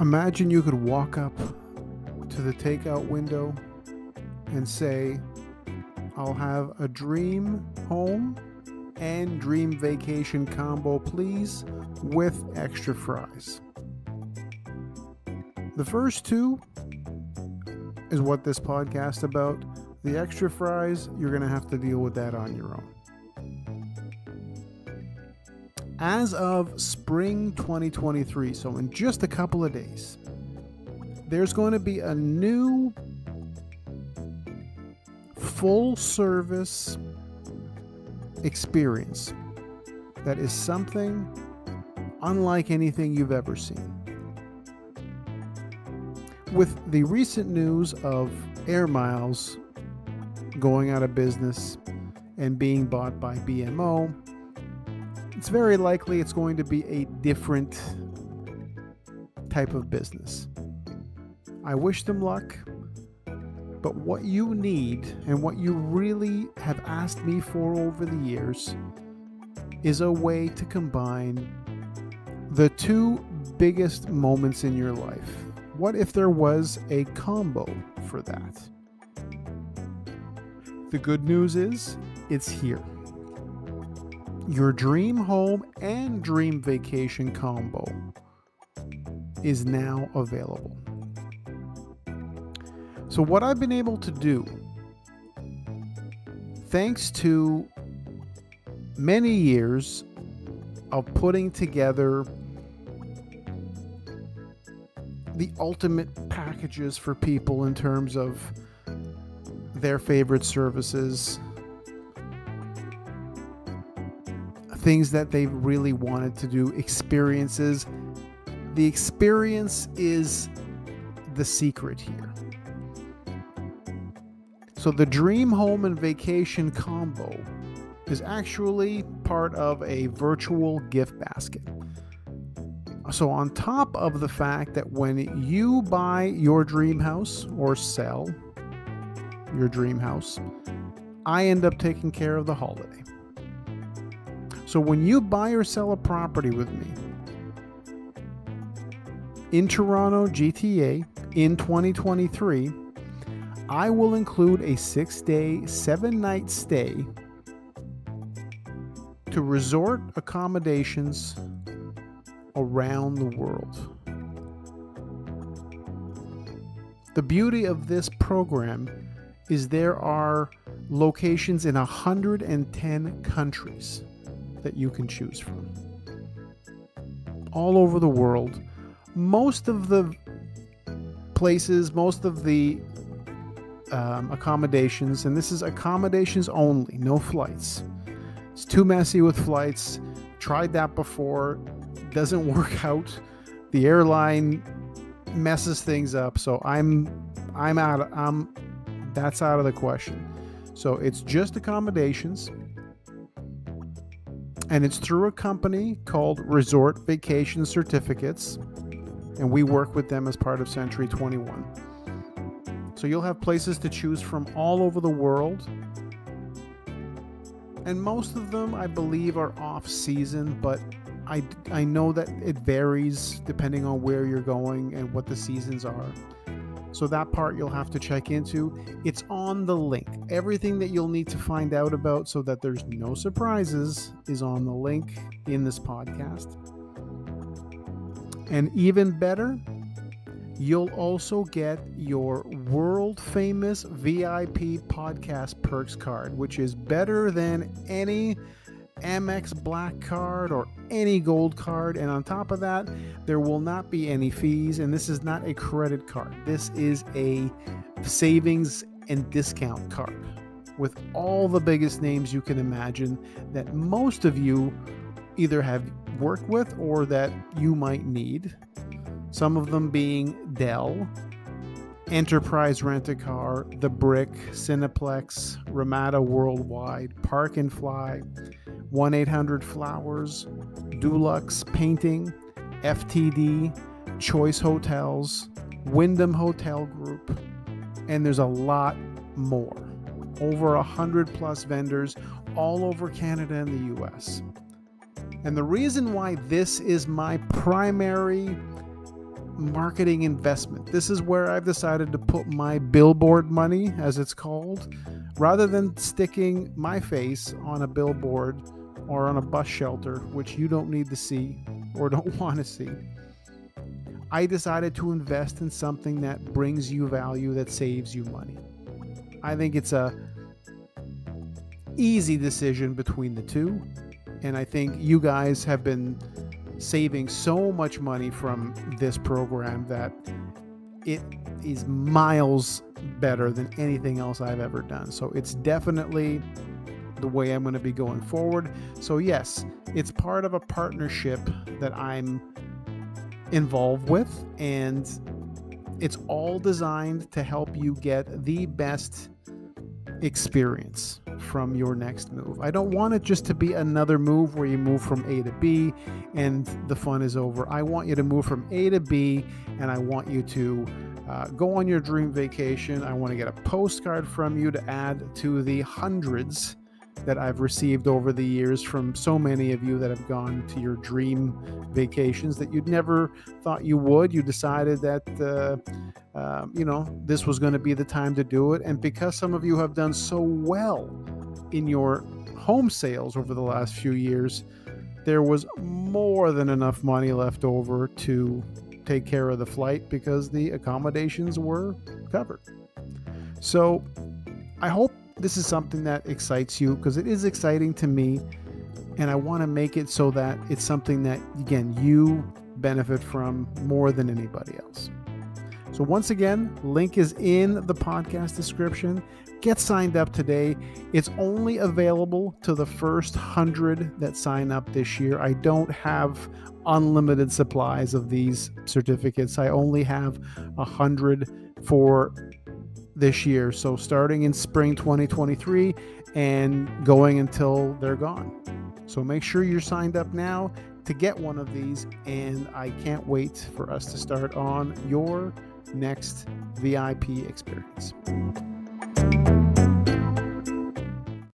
Imagine you could walk up to the takeout window and say, I'll have a dream home and dream vacation combo, please, with extra fries. The first two is what this podcast about. The extra fries, you're going to have to deal with that on your own. As of spring 2023, so in just a couple of days, there's going to be a new full service experience that is something unlike anything you've ever seen. With the recent news of Air Miles going out of business and being bought by BMO, it's very likely it's going to be a different type of business. I wish them luck, but what you need and what you really have asked me for over the years is a way to combine the two biggest moments in your life. What if there was a combo for that? The good news is it's here. Your dream home and dream vacation combo is now available. So, what I've been able to do, thanks to many years of putting together the ultimate packages for people in terms of their favorite services, things that they really wanted to do, experiences. The experience is the secret here. So, the dream home and vacation combo is actually part of a virtual gift basket. So, on top of the fact that when you buy your dream house or sell your dream house, I end up taking care of the holiday. So, when you buy or sell a property with me in Toronto, GTA, in 2023, I will include a six day, seven night stay to resort accommodations around the world. The beauty of this program is there are locations in 110 countries that you can choose from. All over the world. Most of the places, most of the um, accommodations, and this is accommodations only, no flights. It's too messy with flights. Tried that before doesn't work out. The airline messes things up, so I'm I'm out. Of, I'm that's out of the question. So it's just accommodations, and it's through a company called Resort Vacation Certificates, and we work with them as part of Century 21. So you'll have places to choose from all over the world. And most of them, I believe, are off season, but I, I know that it varies depending on where you're going and what the seasons are. So that part you'll have to check into. It's on the link. Everything that you'll need to find out about so that there's no surprises is on the link in this podcast. And even better, you'll also get your world famous VIP podcast perks card, which is better than any Amex Black card or any gold card. And on top of that, there will not be any fees. And this is not a credit card, this is a savings and discount card with all the biggest names you can imagine that most of you either have worked with or that you might need. Some of them being Dell, Enterprise Rent a Car, The Brick, Cineplex, Ramada Worldwide, Park and Fly, 1 800 Flowers, Dulux Painting, FTD, Choice Hotels, Wyndham Hotel Group, and there's a lot more. Over a hundred plus vendors all over Canada and the US. And the reason why this is my primary marketing investment. This is where I've decided to put my billboard money, as it's called, rather than sticking my face on a billboard or on a bus shelter, which you don't need to see or don't want to see. I decided to invest in something that brings you value that saves you money. I think it's a easy decision between the two, and I think you guys have been saving so much money from this program that it is miles better than anything else I've ever done. So it's definitely the way I'm going to be going forward. So, yes, it's part of a partnership that I'm involved with, and it's all designed to help you get the best experience from your next move. I don't want it just to be another move where you move from A to B and the fun is over. I want you to move from A to B and I want you to uh, go on your dream vacation. I want to get a postcard from you to add to the hundreds that I've received over the years from so many of you that have gone to your dream vacations that you'd never thought you would. You decided that, uh, uh, you know, this was going to be the time to do it. And because some of you have done so well in your home sales over the last few years, there was more than enough money left over to take care of the flight because the accommodations were covered. So I hope this is something that excites you because it is exciting to me. And I want to make it so that it's something that, again, you benefit from more than anybody else. So, once again, link is in the podcast description. Get signed up today. It's only available to the first 100 that sign up this year. I don't have unlimited supplies of these certificates. I only have a 100 for this year. So starting in spring 2023 and going until they're gone. So make sure you're signed up now to get one of these. And I can't wait for us to start on your next VIP experience.